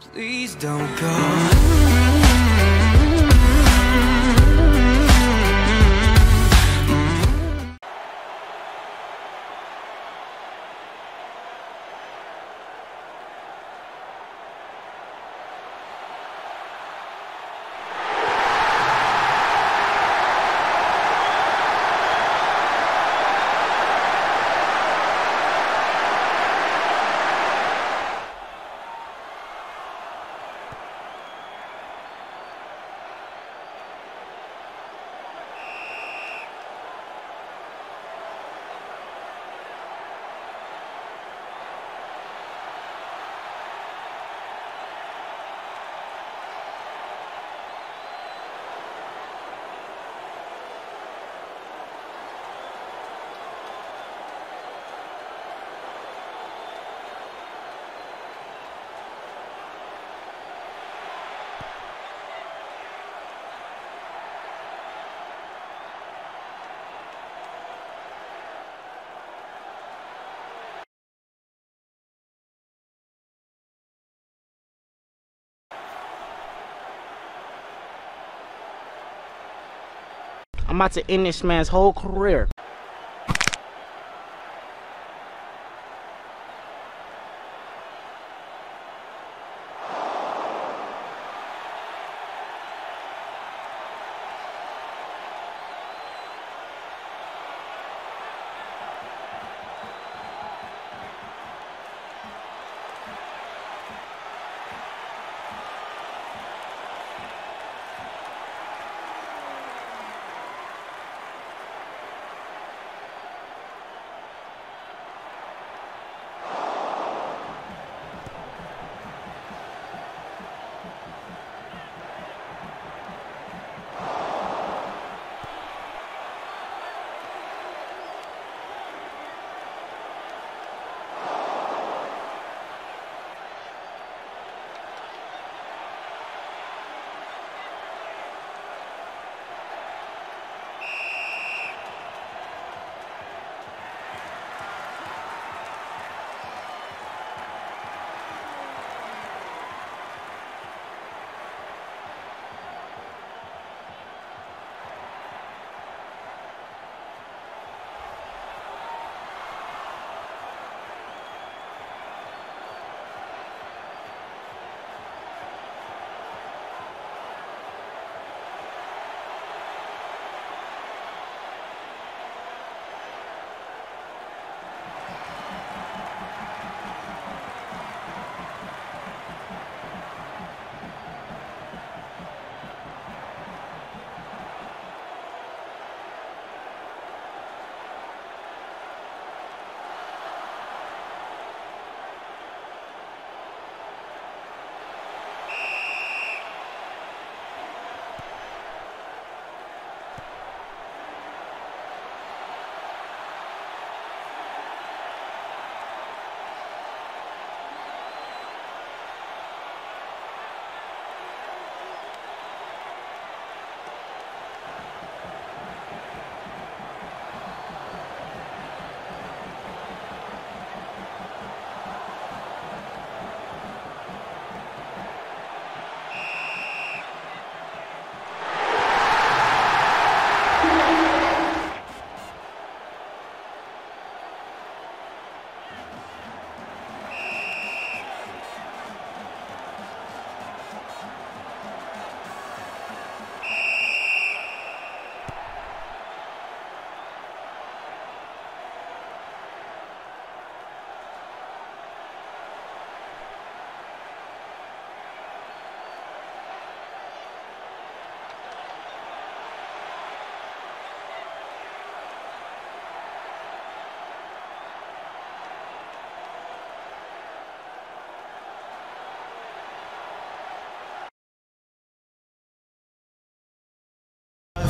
Please don't go. I'm about to end this man's whole career.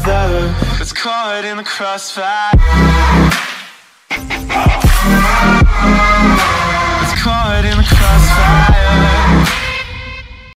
That's caught in the crossfire.